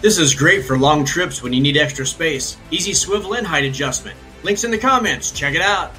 This is great for long trips when you need extra space. Easy swivel and height adjustment. Links in the comments. Check it out.